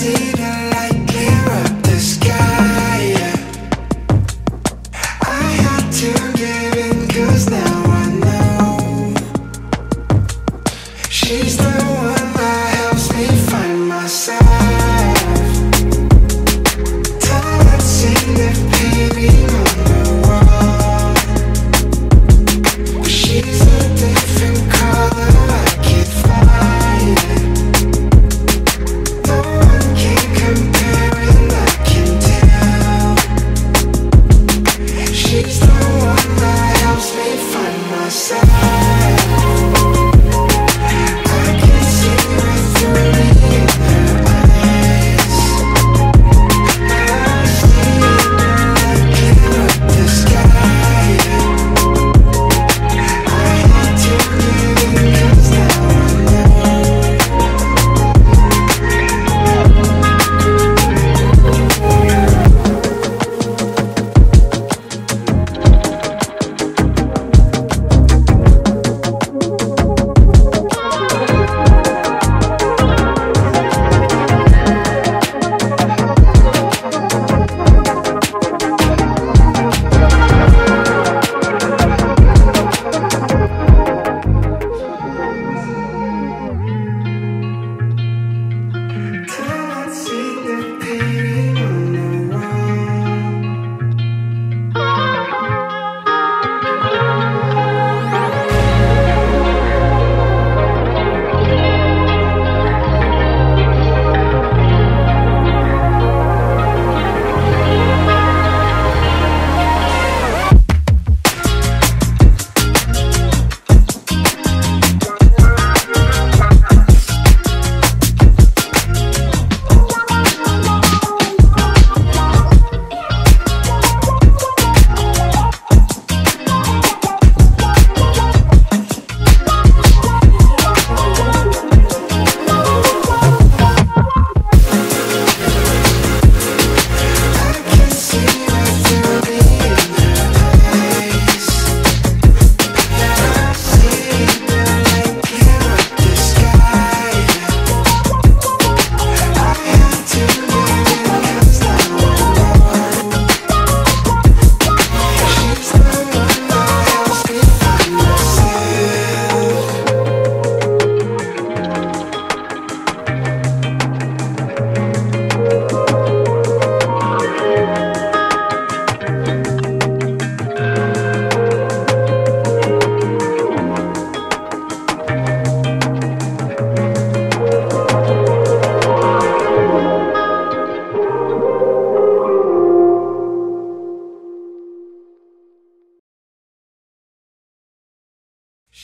see myself.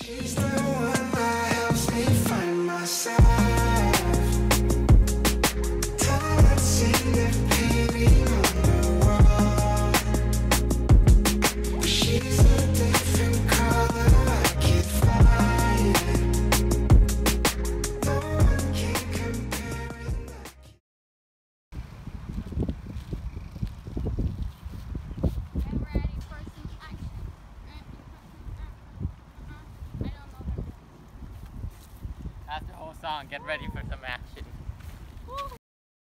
She's the whole song. Get ready for some action.